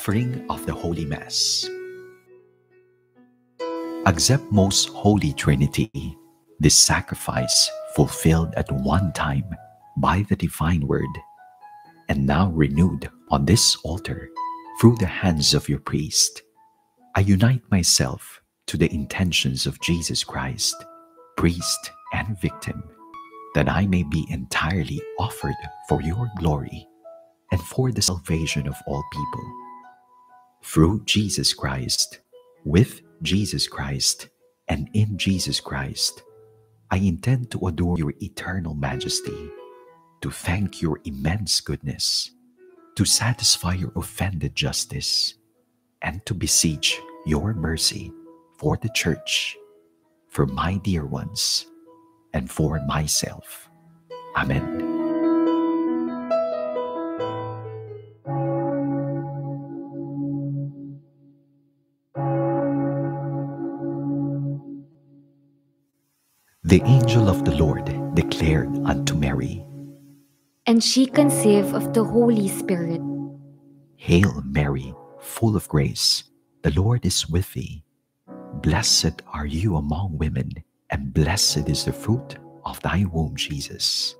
Offering of the Holy Mass. Accept, most Holy Trinity, this sacrifice fulfilled at one time by the divine word, and now renewed on this altar through the hands of your priest. I unite myself to the intentions of Jesus Christ, priest and victim, that I may be entirely offered for your glory and for the salvation of all people. Through Jesus Christ, with Jesus Christ, and in Jesus Christ, I intend to adore your eternal majesty, to thank your immense goodness, to satisfy your offended justice, and to beseech your mercy for the church, for my dear ones, and for myself. Amen. The angel of the Lord declared unto Mary, And she conceived of the Holy Spirit. Hail Mary, full of grace, the Lord is with thee. Blessed are you among women, and blessed is the fruit of thy womb, Jesus.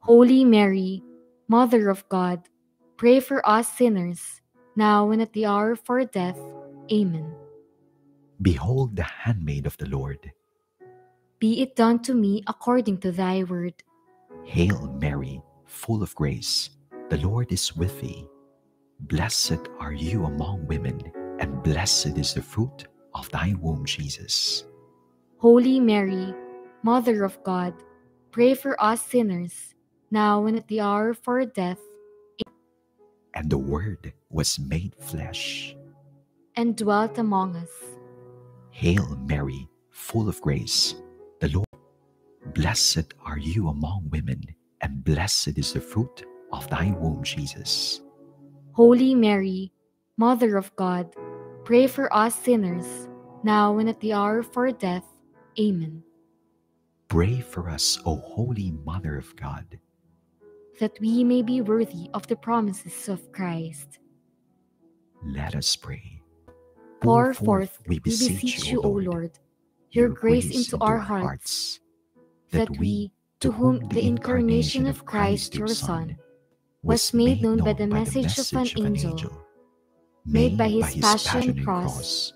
Holy Mary, Mother of God, pray for us sinners, now and at the hour of our death. Amen. Behold the handmaid of the Lord. Be it done to me according to thy word. Hail Mary, full of grace, the Lord is with thee. Blessed are you among women, and blessed is the fruit of thy womb, Jesus. Holy Mary, Mother of God, pray for us sinners, now and at the hour of our death. And the Word was made flesh. And dwelt among us. Hail Mary, full of grace, the Lord. Blessed are you among women, and blessed is the fruit of thy womb, Jesus. Holy Mary, Mother of God, pray for us sinners, now and at the hour of our death. Amen. Pray for us, O Holy Mother of God, that we may be worthy of the promises of Christ. Let us pray. Pour forth, we beseech you, O Lord, your grace into our hearts, that we, to whom the incarnation of Christ your Son was made known by the message of an angel, made by his passion and cross,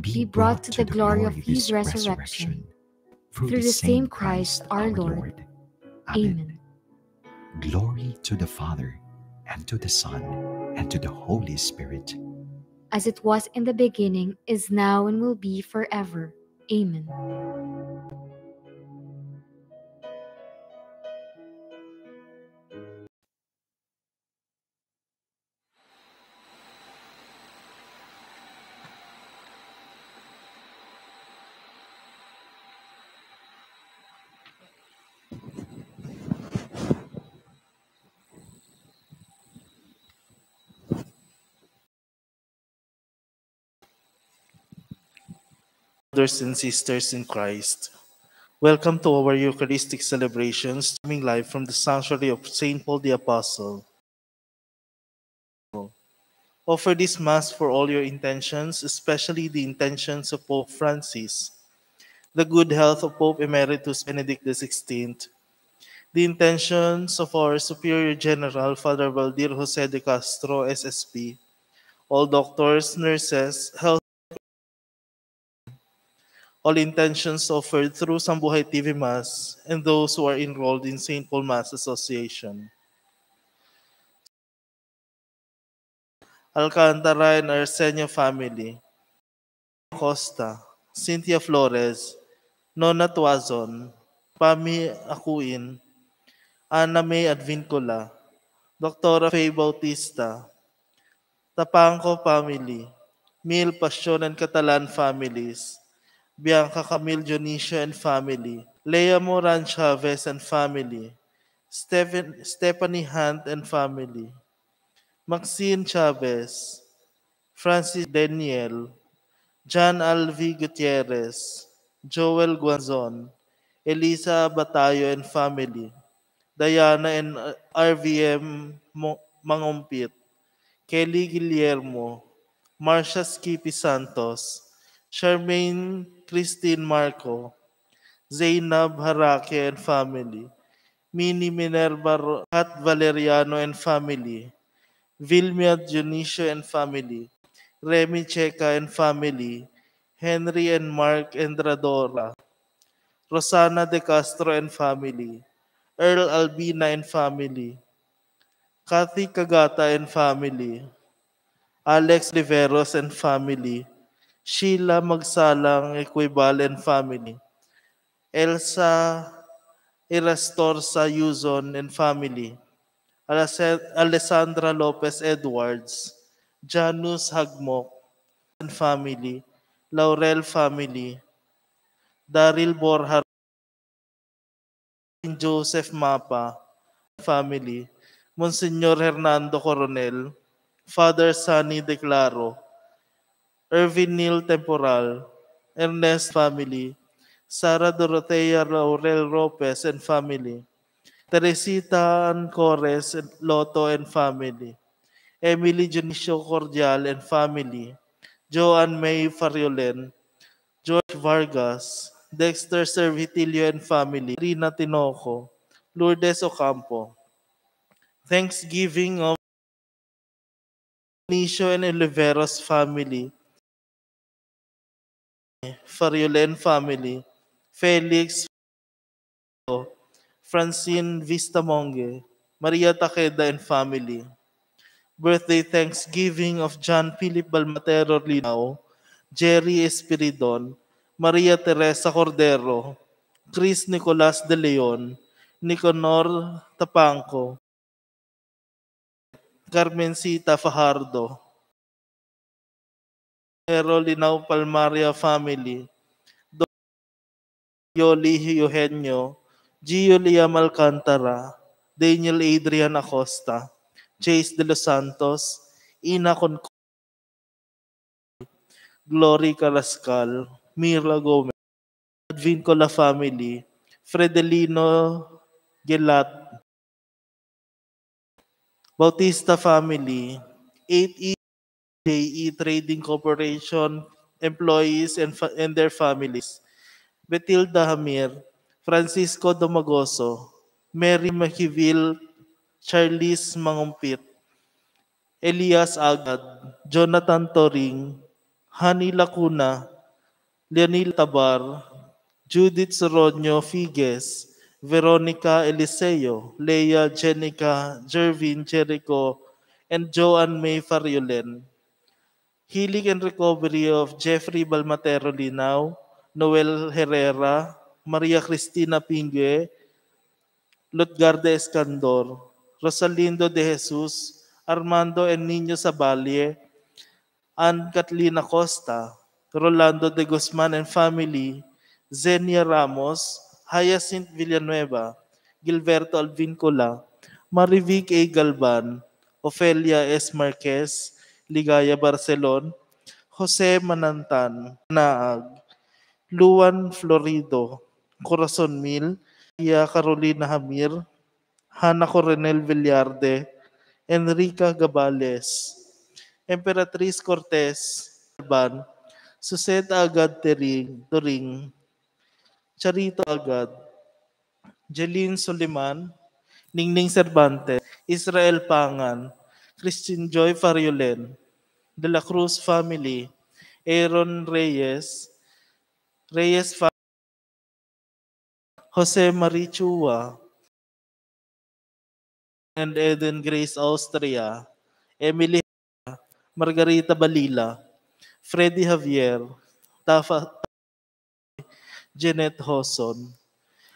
be brought to the glory of his resurrection, through the same Christ our Lord. Amen. Glory to the Father, and to the Son, and to the Holy Spirit, as it was in the beginning, is now, and will be forever. Amen. Brothers and sisters in Christ. Welcome to our Eucharistic celebrations, streaming live from the sanctuary of St. Paul the Apostle. Offer this Mass for all your intentions, especially the intentions of Pope Francis, the good health of Pope Emeritus Benedict XVI, the intentions of our Superior General, Father Valdir Jose de Castro, SSP, all doctors, nurses, health all intentions offered through Sambuhay TV Mass and those who are enrolled in St. Paul Mass Association. Alcantara and Arsenio family, Costa, Cynthia Flores, Nona Tuazon, Pami Akuin, Ana May Advincula, Dr. Faye Bautista, Tapangco family, Mil Passion and Catalan families, Bianca Camille Dionisio and family, Leah Moran Chavez and family, Stephen, Stephanie Hunt and family, Maxine Chavez, Francis Daniel, John Alvi Gutierrez, Joel Guanzon, Elisa Batayo and family, Diana and RVM Mangumpit, Kelly Guillermo, Marcia Skippy Santos, Charmaine Christine Marco, Zainab Harake and family, Mini Minerva at Valeriano and family, Vilmia Dionisio and family, Remy Checa and family, Henry and Mark Endradora, Rosana De Castro and family, Earl Albina and family, Kathy Kagata and family, Alex Liveros and family, Sheila Magsalang Equibal and family, Elsa Irastorza Yuzon and family, Alessandra Lopez Edwards, Janus Hagmok and family, Laurel family, Daryl Borja, Joseph Mapa. Family, Monsignor Hernando Coronel, Father Sunny Declaro, Irvin Neil Temporal, Ernest family, Sara Dorotea Laurel Lopez and family, Teresita Ancores Loto and family, Emily Junicio Cordial and family, Joanne May Fariolen, George Vargas, Dexter Servitilio and family, Rina Tinoco, Lourdes Ocampo. Thanksgiving of Nisho and Oliveros family, Fariolen family, Felix, Francine Vistamonge, Maria Takeda and family. Birthday Thanksgiving of John Philip Balmatero Linao, Jerry Espiridon, Maria Teresa Cordero, Chris Nicolas de Leon, Niconor Tapanco, Carmencita Fajardo, Pero Linao Palmaria Family, Yoli Eugenio, Gio Liam Alcantara, Daniel Adrian Acosta, Chase de los Santos, Ina Con Glory Carrascal, Mirla Gomez, Vincola Family, Fredelino Gelat, Bautista Family, 8E JE Trading Corporation employees and, and their families, Betilda Hamir, Francisco Domagoso, Mary Makivil, Charlize Mangumpit, Elias Agad, Jonathan Toring, Hani Lacuna, Leonil Tabar, Judith Soronio Figues, Veronica Eliseo, Leia Jenica, Jervin Jericho, and Joanne May Fariolen. Healing and recovery of Jeffrey Balmatero Linao, Noel Herrera, Maria Cristina Pingue, Lutgarde Escandor, Rosalindo de Jesus, Armando and Niño Sabalie, Ann Catlina Costa, Rolando de Guzman and family, Zenia Ramos, Hyacinth Villanueva, Gilberto Alvincola, Marivic A. Galban, Ofelia S. Marquez, Ligaya Barcelon, Jose Manantan, Naag, Luan Florido, Corazon Mil, Ia Carolina Hamir, Hana Coronel Villarde, Enrica Gabales, Emperatriz Cortez, Ban, Suseta Agad Tering, Turing, Charito Agad, Jeline Soliman, Ningning Cervantes, Israel Pangan, Christian Joy Fariolen, De La Cruz family, Aaron Reyes, Reyes fa- Jose Marie Chua, and Eden Grace Austria, Emily Margarita Balila, Freddy Javier, Tafa Jeanette Hoson,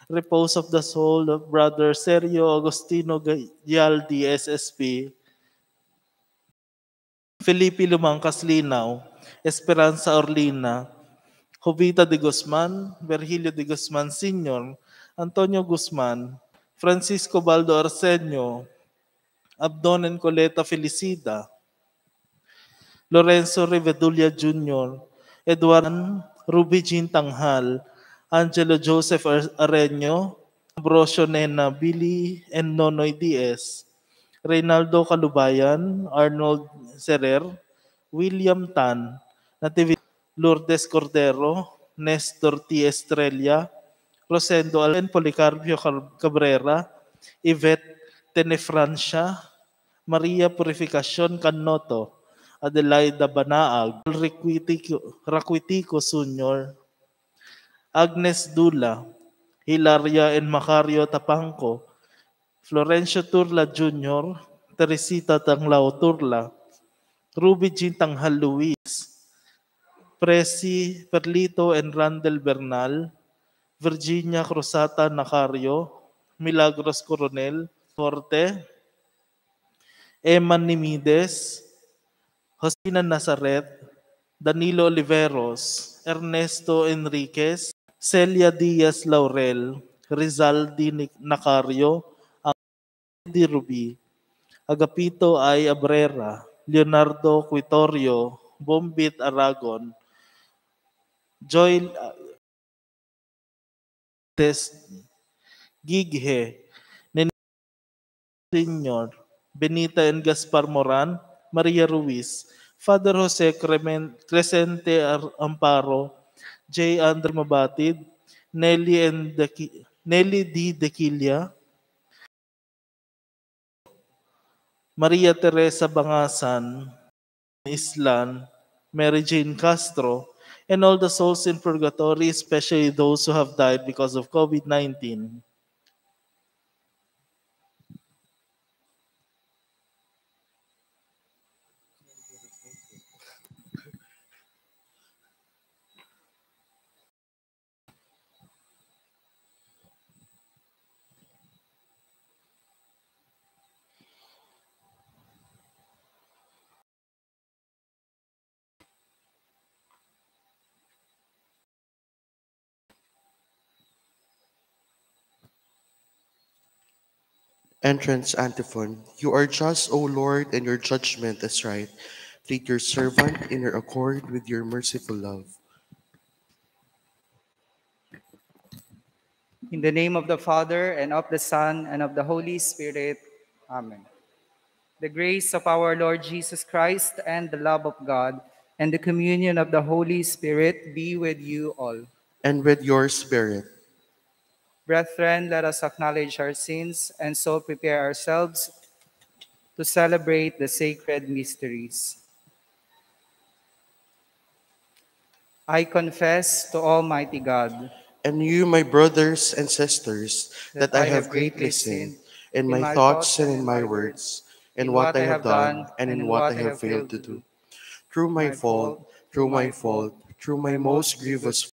Repose of the Soul of Brother Sergio Agostino Gialdi, SSP, Felipe Lumangkas Linaw, Esperanza Orlina, Jovita de Guzman, Virgilio de Guzman Sr., Antonio Guzman, Francisco Baldo Arsenio, Abdon Coleta Felicida, Lorenzo Rivedulia Jr., Eduardo Ruby Jean Tanghal, Angelo Joseph Areño, Ambrosio Nena, Billy and Nonoy Diaz, Reynaldo Calubayan, Arnold Serer, William Tan, Natividad Lourdes Cordero, Nestor T. Estrella, Rosendo Allen Policarpio Cabrera, Yvette Tenefrancia, Maria Purificacion Canoto, Adelaida Banaag, Raquitico, Raquitico Sr., Agnes Dula, Hilaria and Macario Tapangco, Florencio Turla Jr., Teresita Tanglao Turla, Ruby Jean Tanghal Luis, Presi Perlito and Randall Bernal, Virginia Cruzata Nacario, Milagros Coronel, Forte, Emma Nimides, Josina Nazaret, Danilo Oliveros, Ernesto Enriquez, Celia Diaz Laurel, Rizaldi Nacario, Di Ruby, Agapito I. Abrera, Leonardo Quitorio, Bombit Aragon, Joy Des Gighe, Senior, Benita and Gaspar Moran, Maria Ruiz, Father Jose Crescente Amparo, J. Andre Mabatid, Nelly, and De, Nelly D. Dequilia, Maria Teresa Bangasan, Islan, Mary Jane Castro, and all the souls in purgatory, especially those who have died because of COVID 19. Entrance antiphon. You are just, O Lord, and your judgment is right. Treat your servant in your accord with your merciful love. In the name of the Father, and of the Son, and of the Holy Spirit. Amen. The grace of our Lord Jesus Christ, and the love of God, and the communion of the Holy Spirit be with you all. And with your spirit. Brethren, let us acknowledge our sins and so prepare ourselves to celebrate the sacred mysteries. I confess to Almighty God and you, my brothers and sisters, that, that I have greatly sinned in my, my thoughts and in my words, in what I have done and in what I have failed to do. Through my fault, through my fault, through my most grievous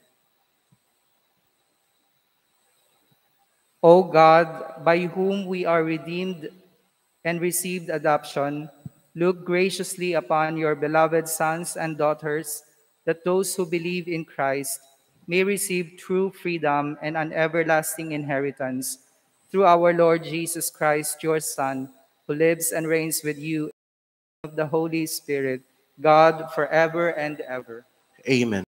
O God, by whom we are redeemed and received adoption, look graciously upon your beloved sons and daughters, that those who believe in Christ may receive true freedom and an everlasting inheritance through our Lord Jesus Christ, your Son, who lives and reigns with you of the Holy Spirit, God forever and ever. Amen.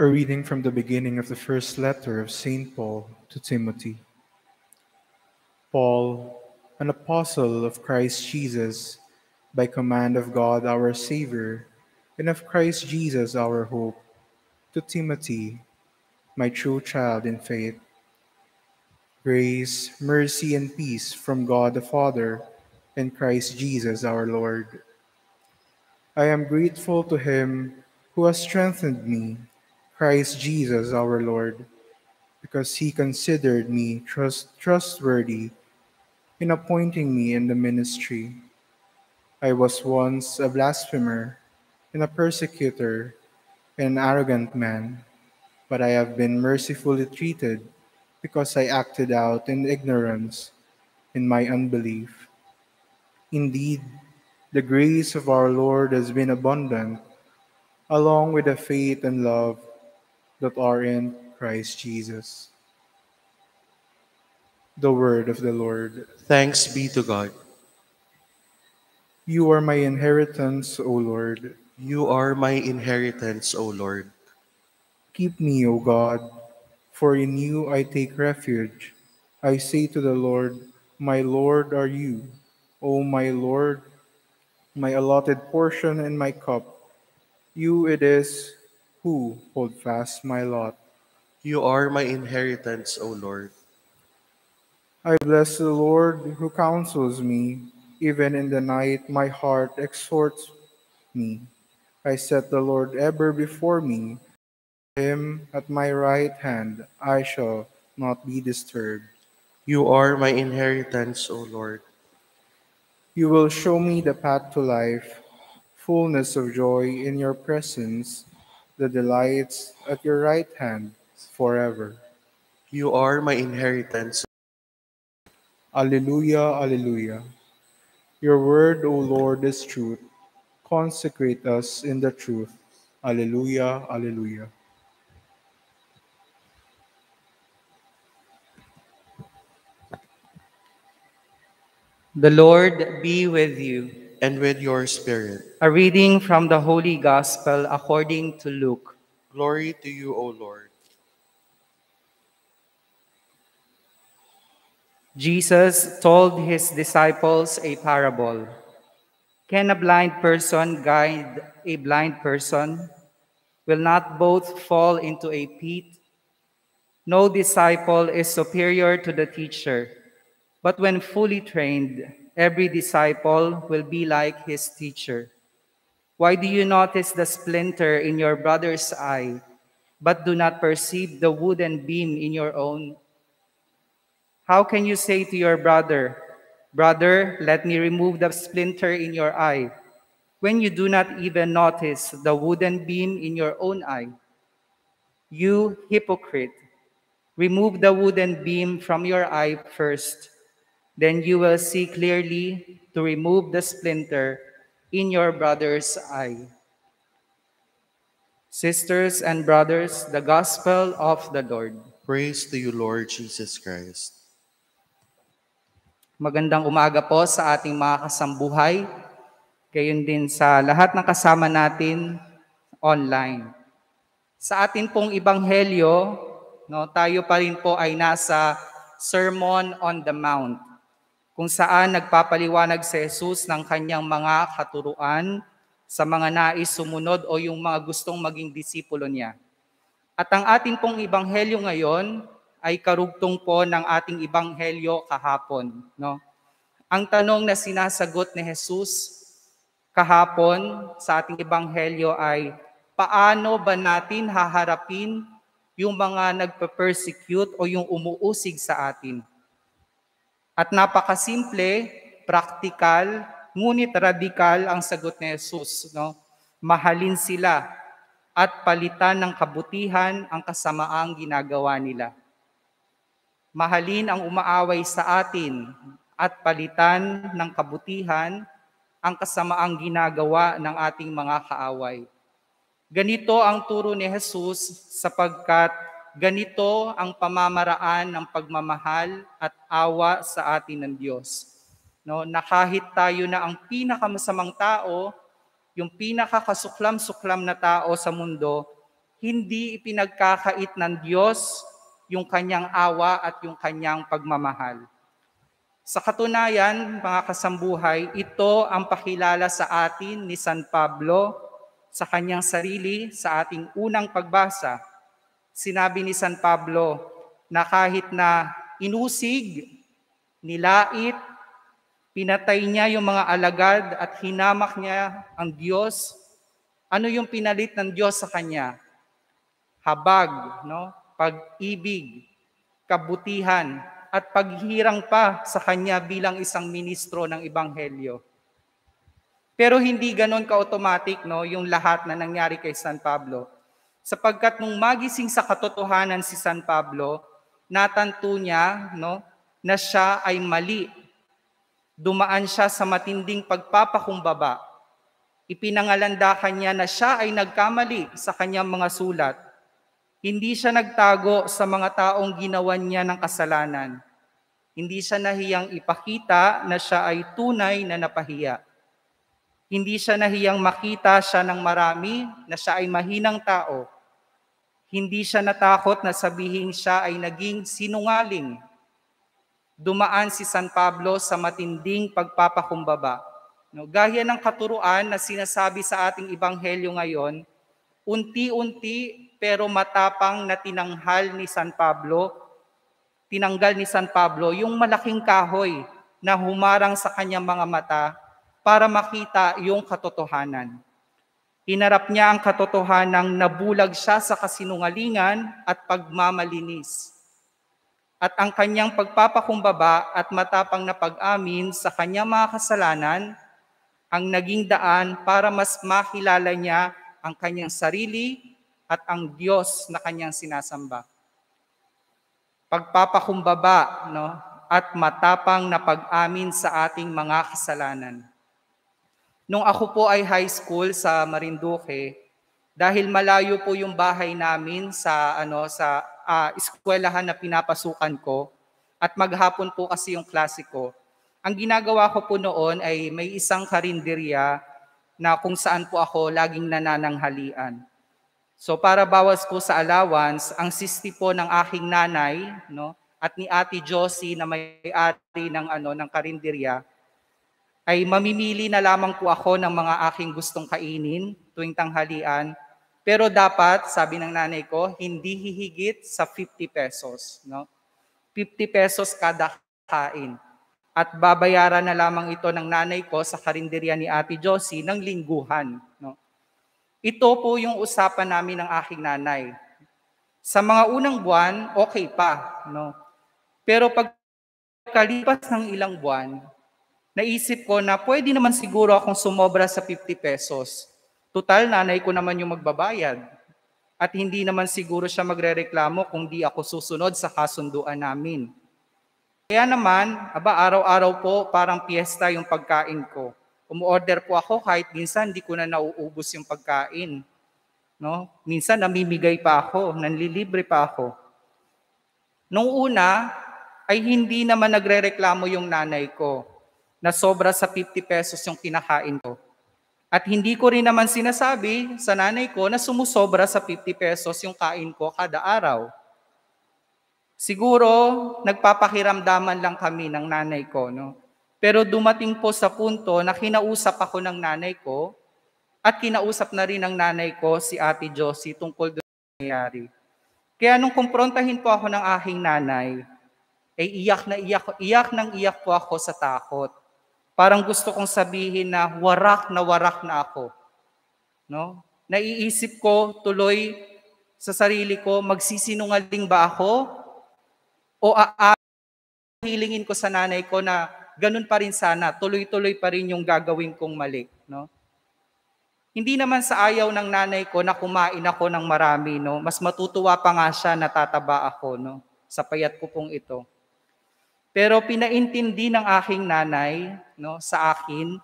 A reading from the beginning of the first letter of St. Paul to Timothy. Paul, an apostle of Christ Jesus, by command of God our Savior, and of Christ Jesus our hope, to Timothy, my true child in faith. Grace, mercy, and peace from God the Father and Christ Jesus our Lord. I am grateful to Him who has strengthened me Christ Jesus our Lord, because he considered me trust, trustworthy in appointing me in the ministry. I was once a blasphemer and a persecutor and an arrogant man, but I have been mercifully treated because I acted out in ignorance in my unbelief. Indeed, the grace of our Lord has been abundant, along with the faith and love that are in Christ Jesus. The word of the Lord. Thanks be to God. You are my inheritance, O Lord. You are my inheritance, O Lord. Keep me, O God, for in you I take refuge. I say to the Lord, My Lord are you, O my Lord, my allotted portion and my cup. You it is who hold fast my lot. You are my inheritance, O Lord. I bless the Lord who counsels me. Even in the night, my heart exhorts me. I set the Lord ever before me. Him at my right hand, I shall not be disturbed. You are my inheritance, O Lord. You will show me the path to life, fullness of joy in your presence, the delights at your right hand forever. You are my inheritance. Alleluia, Alleluia. Your word, O Lord, is truth. Consecrate us in the truth. Alleluia, Alleluia. The Lord be with you. And with your spirit. A reading from the Holy Gospel according to Luke. Glory to you, O Lord. Jesus told his disciples a parable. Can a blind person guide a blind person? Will not both fall into a pit? No disciple is superior to the teacher, but when fully trained, every disciple will be like his teacher. Why do you notice the splinter in your brother's eye, but do not perceive the wooden beam in your own? How can you say to your brother, Brother, let me remove the splinter in your eye, when you do not even notice the wooden beam in your own eye? You hypocrite, remove the wooden beam from your eye first then you will see clearly to remove the splinter in your brother's eye. Sisters and brothers, the gospel of the Lord. Praise to you, Lord Jesus Christ. Magandang umaga po sa ating mga kasambuhay, gayon din sa lahat ng kasama natin online. Sa atin pong ibanghelyo, no, tayo pa rin po ay nasa Sermon on the Mount kung saan nagpapaliwanag si Jesus ng kanyang mga katuruan sa mga nais sumunod o yung mga gustong maging disipulo niya. At ang ating pong ibanghelyo ngayon ay karugtong po ng ating ibanghelyo kahapon. No? Ang tanong na sinasagot ni Jesus kahapon sa ating ibanghelyo ay, paano ba natin haharapin yung mga nagpe-persecute o yung umuusig sa atin? At napakasimple, praktikal, ngunit radikal ang sagot ni Jesus. No? Mahalin sila at palitan ng kabutihan ang kasamaang ginagawa nila. Mahalin ang umaaway sa atin at palitan ng kabutihan ang kasamaang ginagawa ng ating mga kaaway. Ganito ang turo ni Jesus sapagkat ganito ang pamamaraan ng pagmamahal at awa sa atin ng Diyos. No, na kahit tayo na ang pinakamasamang tao, yung pinakakasuklam-suklam na tao sa mundo, hindi ipinagkakait ng Diyos yung kanyang awa at yung kanyang pagmamahal. Sa katunayan, mga kasambuhay, ito ang pakilala sa atin ni San Pablo sa kanyang sarili sa ating unang pagbasa sinabi ni San Pablo na kahit na inusig, nilait, pinatay niya yung mga alagad at hinamak niya ang Diyos, ano yung pinalit ng Diyos sa kanya? Habag, no? pag-ibig, kabutihan, at paghirang pa sa kanya bilang isang ministro ng Ebanghelyo. Pero hindi ganon ka-automatic no, yung lahat na nangyari kay San Pablo sapagkat nung magising sa katotohanan si San Pablo, natanto niya no, na siya ay mali. Dumaan siya sa matinding pagpapakumbaba. Ipinangalandakan niya na siya ay nagkamali sa kanyang mga sulat. Hindi siya nagtago sa mga taong ginawan niya ng kasalanan. Hindi siya nahiyang ipakita na siya ay tunay na napahiya. Hindi siya nahiyang makita siya ng marami na siya ay mahinang tao. Hindi siya natakot na sabihin siya ay naging sinungaling. Dumaan si San Pablo sa matinding pagpapakumbaba. No, gaya ng katuruan na sinasabi sa ating ibanghelyo ngayon, unti-unti pero matapang na tinanghal ni San Pablo, tinanggal ni San Pablo yung malaking kahoy na humarang sa kanyang mga mata para makita yung katotohanan. Hinarap niya ang katotohanang nabulag siya sa kasinungalingan at pagmamalinis. At ang kanyang pagpapakumbaba at matapang na pag-amin sa kanyang mga kasalanan ang naging daan para mas makilala niya ang kanyang sarili at ang Diyos na kanyang sinasamba. Pagpapakumbaba no, at matapang na pag-amin sa ating mga kasalanan. Nung ako po ay high school sa Marinduque, dahil malayo po yung bahay namin sa ano sa uh, eskwelahan na pinapasukan ko at maghapon po kasi yung klase ko. Ang ginagawa ko po noon ay may isang karinderya na kung saan po ako laging nanananghalian. So para bawas po sa allowance, ang sisti po ng aking nanay, no, at ni Ate Josie na may-ari ng ano ng karinderya, ay mamimili na lamang po ako ng mga aking gustong kainin tuwing tanghalian. Pero dapat, sabi ng nanay ko, hindi hihigit sa 50 pesos. No? 50 pesos kada kain. At babayaran na lamang ito ng nanay ko sa karinderya ni Ate Josie ng lingguhan. No? Ito po yung usapan namin ng aking nanay. Sa mga unang buwan, okay pa. No? Pero pag kalipas ng ilang buwan, naisip ko na pwede naman siguro akong sumobra sa 50 pesos. Total, nanay ko naman yung magbabayad. At hindi naman siguro siya magrereklamo kung di ako susunod sa kasunduan namin. Kaya naman, aba, araw-araw po parang piyesta yung pagkain ko. Umuorder po ako kahit minsan hindi ko na nauubos yung pagkain. No? Minsan namimigay pa ako, nanlilibre pa ako. Nung una, ay hindi naman nagrereklamo yung nanay ko na sobra sa 50 pesos yung kinakain ko. At hindi ko rin naman sinasabi sa nanay ko na sumusobra sa 50 pesos yung kain ko kada araw. Siguro, nagpapakiramdaman lang kami ng nanay ko. No? Pero dumating po sa punto na kinausap ako ng nanay ko at kinausap na rin ng nanay ko si Ate Josie tungkol doon nangyayari. Kaya nung kumprontahin po ako ng aking nanay, ay iyak na iyak, iyak nang iyak po ako sa takot. Parang gusto kong sabihin na warak na warak na ako. No? Naiisip ko tuloy sa sarili ko, magsisinungaling ba ako? O hilingin ko sa nanay ko na ganun pa rin sana, tuloy-tuloy pa rin yung gagawin kong mali. No? Hindi naman sa ayaw ng nanay ko na kumain ako ng marami, no? Mas matutuwa pa nga siya na tataba ako, no? Sa payat ko pong ito. Pero pinaintindi ng aking nanay no, sa akin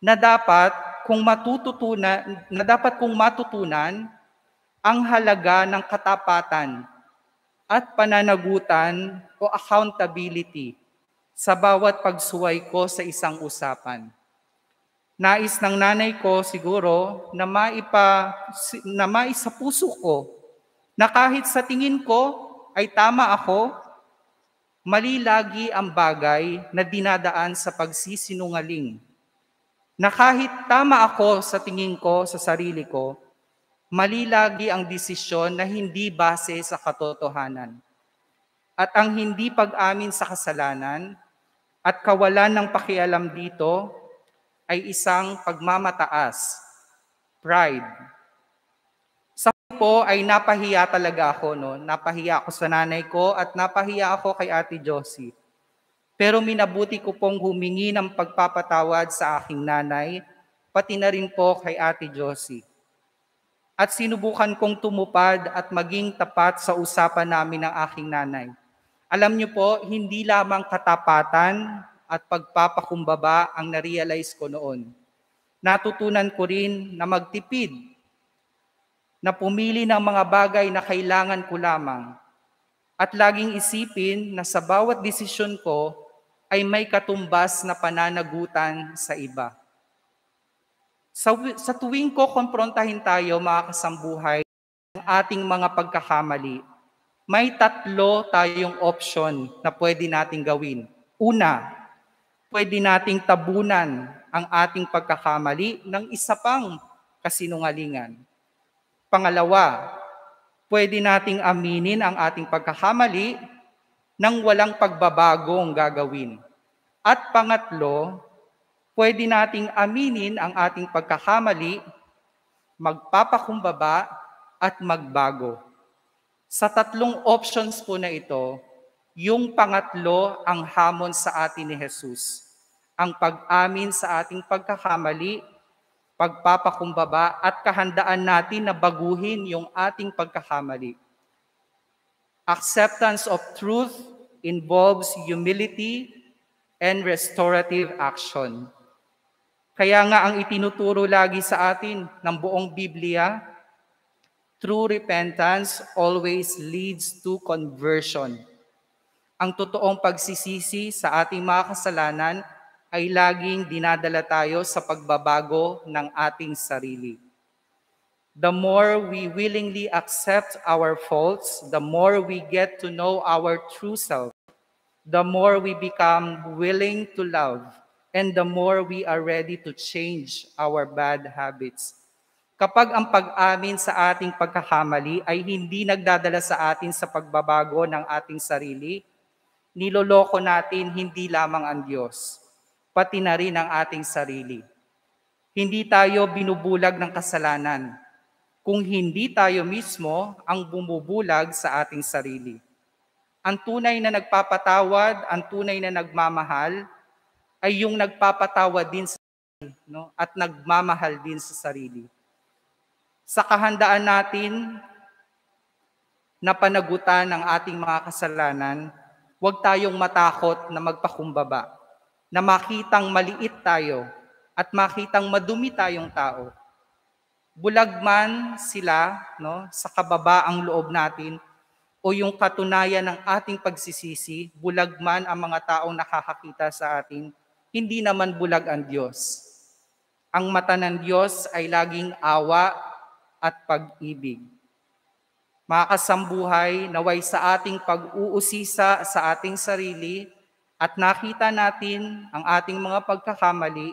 na dapat kung matututunan, na dapat kung matutunan ang halaga ng katapatan at pananagutan o accountability sa bawat pagsuway ko sa isang usapan. Nais ng nanay ko siguro na maipa na maisa puso ko na kahit sa tingin ko ay tama ako Mali lagi ang bagay na dinadaan sa pagsisinungaling. Na kahit tama ako sa tingin ko, sa sarili ko, mali lagi ang desisyon na hindi base sa katotohanan. At ang hindi pag-amin sa kasalanan at kawalan ng pakialam dito ay isang pagmamataas, pride, po ay napahiya talaga ako. No? Napahiya ako sa nanay ko at napahiya ako kay Ate Josie. Pero minabuti ko pong humingi ng pagpapatawad sa aking nanay, pati na rin po kay Ate Josie. at sinubukan kong tumupad at maging tapat sa usapan namin ng aking nanay. Alam niyo po, hindi lamang katapatan at pagpapakumbaba ang na-realize ko noon. Natutunan ko rin na magtipid, na pumili ng mga bagay na kailangan ko lamang, at laging isipin na sa bawat desisyon ko ay may katumbas na pananagutan sa iba. Sa, sa tuwing ko komprontahin tayo, mga kasambuhay, ng ating mga pagkakamali, may tatlo tayong option na pwede nating gawin. Una, pwede nating tabunan ang ating pagkakamali ng isa pang kasinungalingan. Pangalawa, pwede nating aminin ang ating pagkakamali nang walang pagbabagong gagawin. At pangatlo, pwede nating aminin ang ating pagkakamali, magpapakumbaba at magbago. Sa tatlong options po na ito, yung pangatlo ang hamon sa atin ni Jesus. Ang pag-amin sa ating pagkakamali, pagpapakumbaba at kahandaan natin na baguhin yung ating pagkakamali. Acceptance of truth involves humility and restorative action. Kaya nga ang itinuturo lagi sa atin ng buong Biblia, True repentance always leads to conversion. Ang totoong pagsisisi sa ating mga kasalanan ay laging dinadala tayo sa pagbabago ng ating sarili. The more we willingly accept our faults, the more we get to know our true self, the more we become willing to love, and the more we are ready to change our bad habits. Kapag ang pag-amin sa ating pagkakamali ay hindi nagdadala sa atin sa pagbabago ng ating sarili, niloloko natin hindi lamang ang Diyos, pati na rin ang ating sarili. Hindi tayo binubulag ng kasalanan, kung hindi tayo mismo ang bumubulag sa ating sarili. Ang tunay na nagpapatawad, ang tunay na nagmamahal, ay yung nagpapatawad din sa sarili, no? at nagmamahal din sa sarili sa kahandaan natin na panagutan ng ating mga kasalanan, huwag tayong matakot na magpakumbaba, na makitang maliit tayo at makitang madumi tayong tao. Bulag man sila no, sa kababa ang loob natin o yung katunayan ng ating pagsisisi, bulag man ang mga taong nakakakita sa atin, hindi naman bulag ang Diyos. Ang mata ng Diyos ay laging awa at pag-ibig. Mga kasambuhay, naway sa ating pag-uusisa sa ating sarili at nakita natin ang ating mga pagkakamali,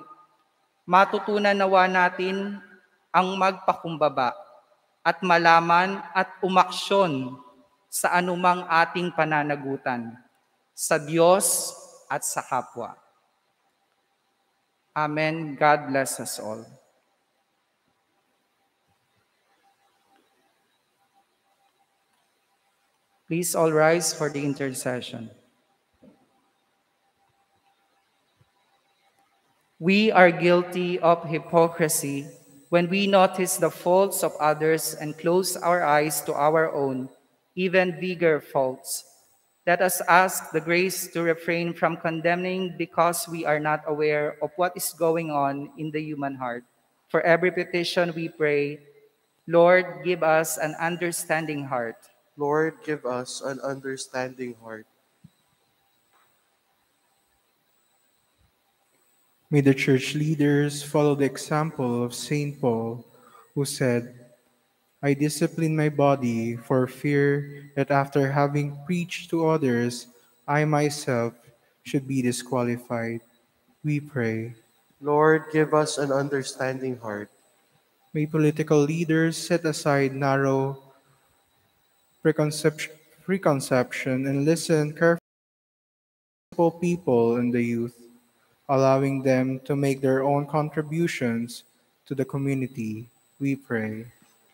matutunan nawa natin ang magpakumbaba at malaman at umaksyon sa anumang ating pananagutan sa Diyos at sa kapwa. Amen. God bless us all. Please all rise for the intercession. We are guilty of hypocrisy when we notice the faults of others and close our eyes to our own, even bigger faults. Let us ask the grace to refrain from condemning because we are not aware of what is going on in the human heart. For every petition we pray, Lord, give us an understanding heart. Lord, give us an understanding heart. May the church leaders follow the example of St. Paul, who said, I discipline my body for fear that after having preached to others, I myself should be disqualified. We pray. Lord, give us an understanding heart. May political leaders set aside narrow preconception, preconception and listen carefully to people and the youth, allowing them to make their own contributions to the community. We pray.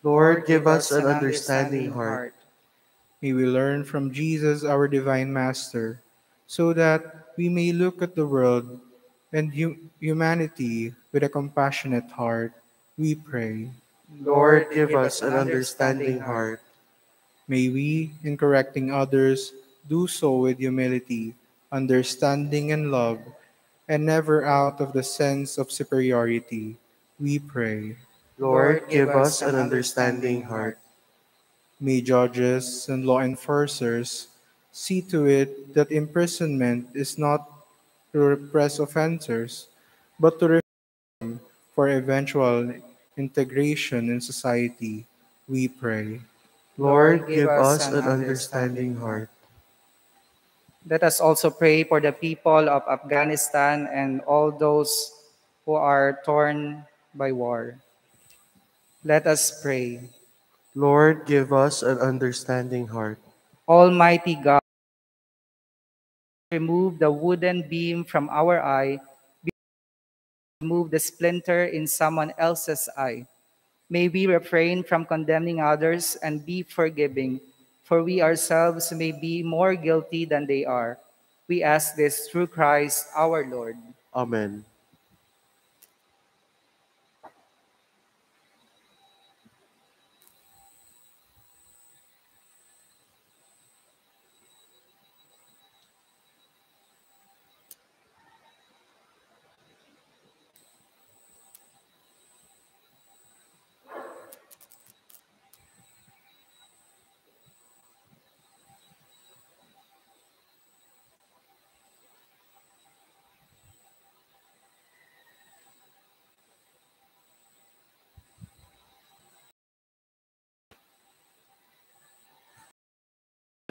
Lord, give us an understanding heart. May we learn from Jesus, our divine Master, so that we may look at the world and humanity with a compassionate heart. We pray. Lord, give us an understanding heart. May we, in correcting others, do so with humility, understanding, and love, and never out of the sense of superiority. We pray. Lord, give us an understanding heart. May judges and law enforcers see to it that imprisonment is not to repress offenders, but to reform for eventual integration in society. We pray. Lord, give us an understanding heart. Let us also pray for the people of Afghanistan and all those who are torn by war. Let us pray. Lord, give us an understanding heart. Almighty God, remove the wooden beam from our eye, remove the splinter in someone else's eye. May we refrain from condemning others and be forgiving, for we ourselves may be more guilty than they are. We ask this through Christ our Lord. Amen.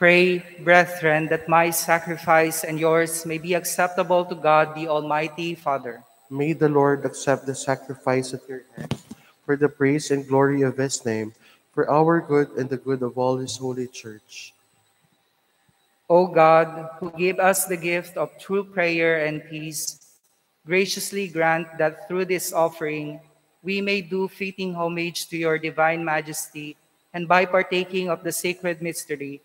Pray, brethren, that my sacrifice and yours may be acceptable to God, the Almighty Father. May the Lord accept the sacrifice at your hands for the praise and glory of his name, for our good and the good of all his holy church. O God, who gave us the gift of true prayer and peace, graciously grant that through this offering we may do fitting homage to your divine majesty, and by partaking of the sacred mystery,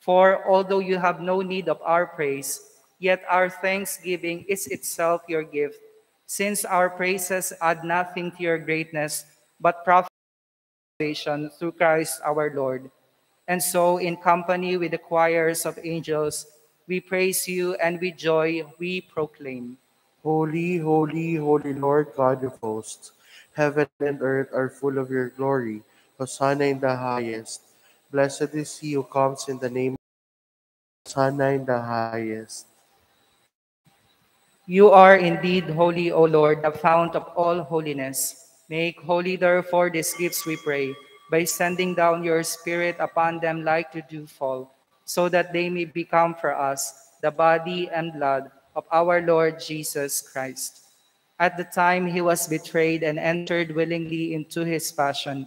For although you have no need of our praise, yet our thanksgiving is itself your gift, since our praises add nothing to your greatness, but profit salvation through Christ our Lord. And so, in company with the choirs of angels, we praise you and with joy we proclaim. Holy, holy, holy Lord God of hosts, heaven and earth are full of your glory. Hosanna in the highest. Blessed is he who comes in the name of Hosanna in the highest. You are indeed holy, O Lord, the fount of all holiness. Make holy, therefore, these gifts, we pray, by sending down your Spirit upon them like the dewfall, so that they may become for us the body and blood of our Lord Jesus Christ. At the time he was betrayed and entered willingly into his passion,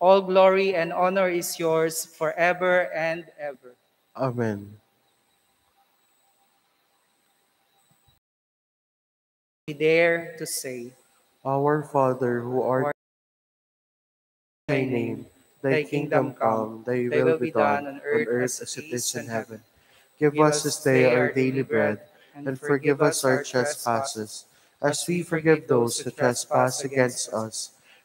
all glory and honor is yours forever and ever. Amen. We dare to say, Our Father who art in thy name, thy kingdom come, thy will be done on earth as it is in heaven. Give us this day our daily bread, and forgive us our trespasses, as we forgive those who trespass against us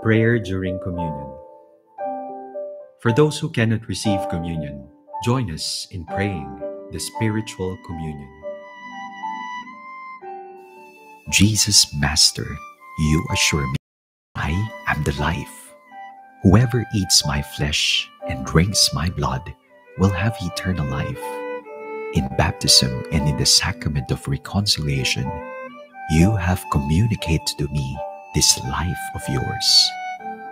Prayer during Communion. For those who cannot receive communion, join us in praying the spiritual communion. Jesus, Master, you assure me, I am the life. Whoever eats my flesh and drinks my blood will have eternal life. In baptism and in the sacrament of reconciliation, you have communicated to me this life of yours.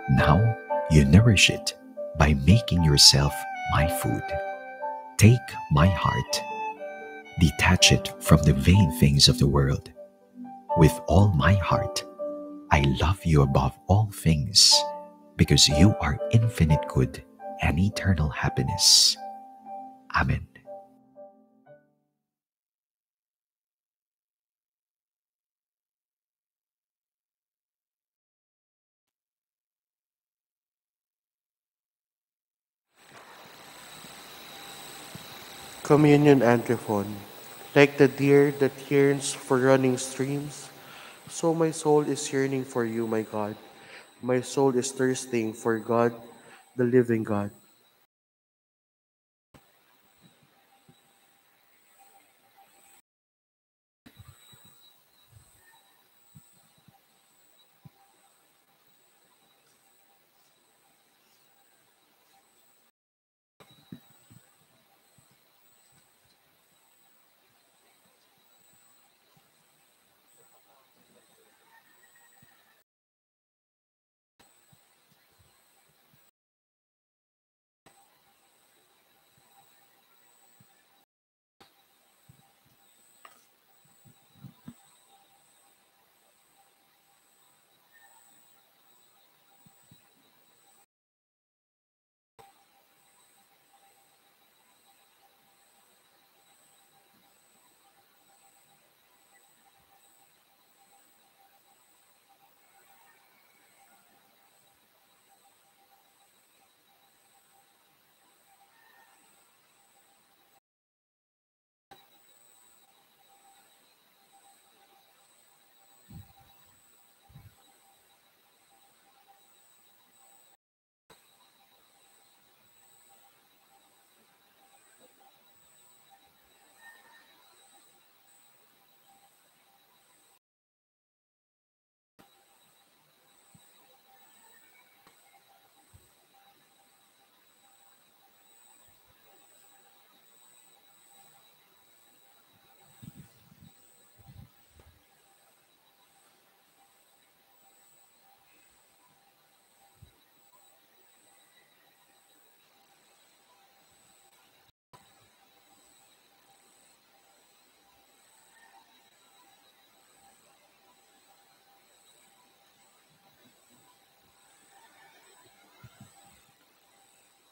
Now you nourish it by making yourself my food. Take my heart, detach it from the vain things of the world. With all my heart, I love you above all things because you are infinite good and eternal happiness. Amen. Communion antiphon. Like the deer that yearns for running streams, so my soul is yearning for you, my God. My soul is thirsting for God, the living God.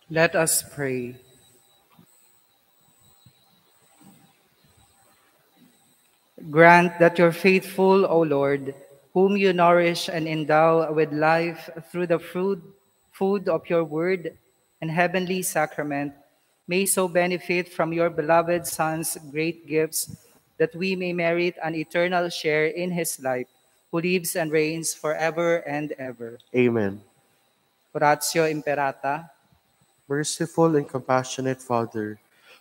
Let us pray. Grant that your faithful, O Lord, whom you nourish and endow with life through the fruit, food of your word and heavenly sacrament, may so benefit from your beloved Son's great gifts that we may merit an eternal share in his life, who lives and reigns forever and ever. Amen. Oratio Imperata. Merciful and compassionate Father,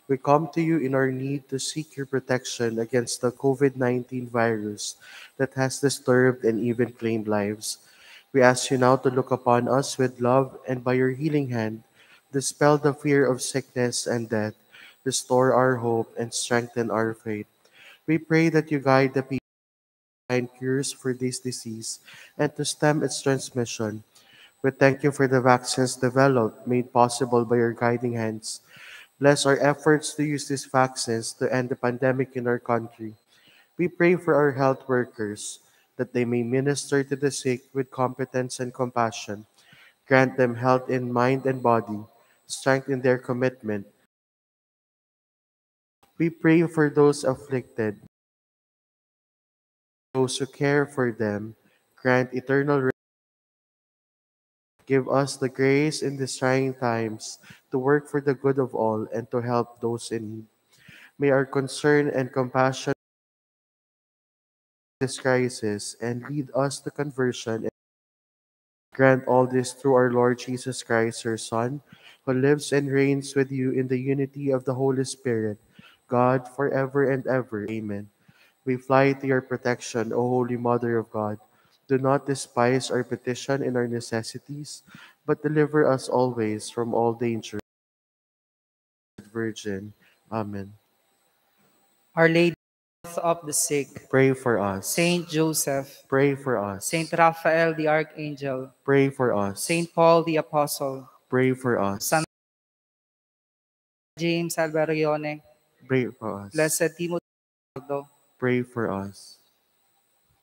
we come to you in our need to seek your protection against the COVID 19 virus that has disturbed and even claimed lives. We ask you now to look upon us with love and by your healing hand, dispel the fear of sickness and death, restore our hope, and strengthen our faith. We pray that you guide the people to find cures for this disease and to stem its transmission. We thank you for the vaccines developed, made possible by your guiding hands. Bless our efforts to use these vaccines to end the pandemic in our country. We pray for our health workers that they may minister to the sick with competence and compassion. Grant them health in mind and body, strength in their commitment. We pray for those afflicted, those who care for them. Grant eternal Give us the grace in these trying times to work for the good of all and to help those in need. May our concern and compassion this crisis and lead us to conversion And Grant all this through our Lord Jesus Christ, your Son, who lives and reigns with you in the unity of the Holy Spirit, God, forever and ever. Amen. We fly to your protection, O Holy Mother of God. Do not despise our petition and our necessities, but deliver us always from all danger. Virgin. Amen. Our Lady of the sick, Pray for us. Saint Joseph, Pray for us. Saint Raphael the Archangel, Pray for us. Saint Paul the Apostle, Pray for us. San James Alberione, Pray for us. Blessed Timothy, Pray for us.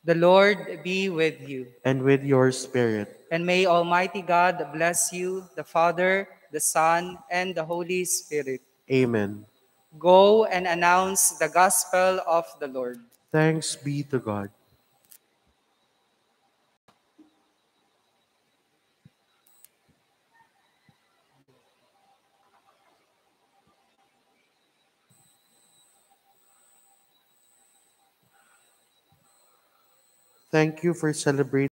The Lord be with you. And with your spirit. And may Almighty God bless you, the Father, the Son, and the Holy Spirit. Amen. Go and announce the gospel of the Lord. Thanks be to God. Thank you for celebrating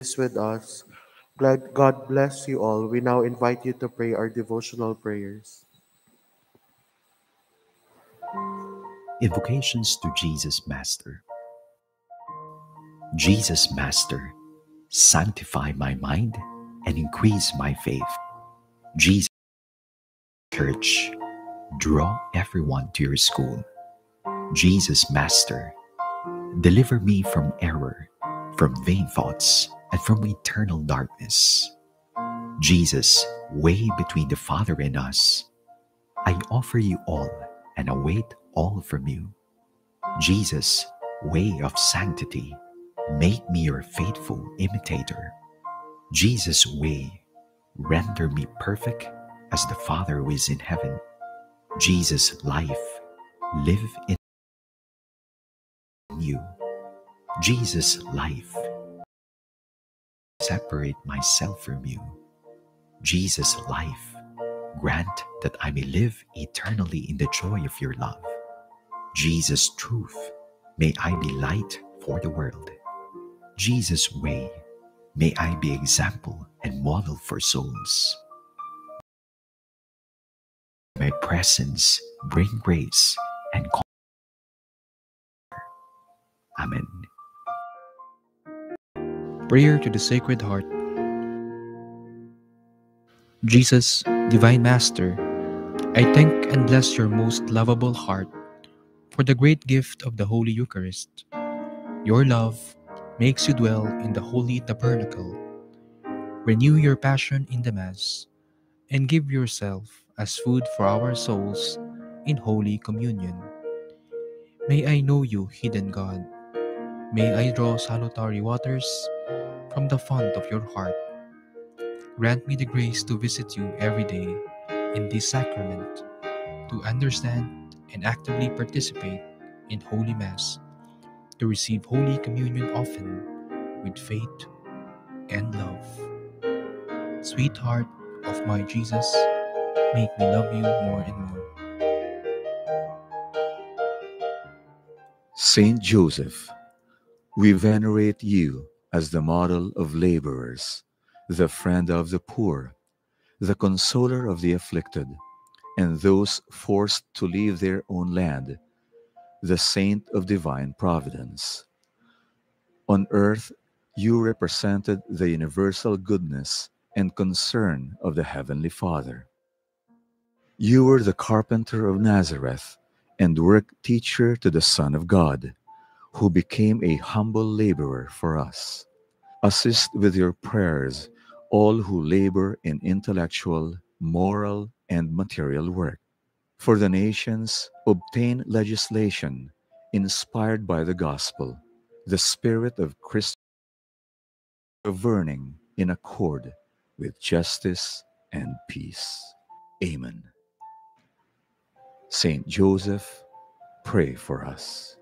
this with us. God bless you all. We now invite you to pray our devotional prayers. Invocations to Jesus Master. Jesus Master, sanctify my mind and increase my faith. Jesus Church, draw everyone to your school. Jesus Master, deliver me from error, from vain thoughts, and from eternal darkness. Jesus, way between the Father and us, I offer you all and await all from you. Jesus, way of sanctity, make me your faithful imitator. Jesus' way, render me perfect as the Father who is in heaven. Jesus' life, live in you. Jesus' life, separate myself from you. Jesus' life, grant that I may live eternally in the joy of your love. Jesus' truth, may I be light for the world. Jesus' way, may I be example and model for souls. My presence bring grace and. Amen. Prayer to the Sacred Heart. Jesus, Divine Master, I thank and bless your most lovable heart for the great gift of the Holy Eucharist. Your love makes you dwell in the Holy Tabernacle. Renew your passion in the Mass and give yourself as food for our souls in Holy Communion. May I know you, hidden God. May I draw salutary waters from the font of your heart. Grant me the grace to visit you every day in this sacrament, to understand and actively participate in Holy Mass, to receive Holy Communion often with faith and love. Sweetheart of my Jesus, make me love you more and more. Saint Joseph, we venerate you as the model of laborers, the friend of the poor, the consoler of the afflicted, and those forced to leave their own land, the saint of divine providence. On earth, you represented the universal goodness and concern of the Heavenly Father. You were the carpenter of Nazareth and work teacher to the Son of God, who became a humble laborer for us. Assist with your prayers all who labor in intellectual, moral, and material work. For the nations, obtain legislation inspired by the gospel, the spirit of Christ governing in accord with justice and peace. Amen. Saint Joseph, pray for us.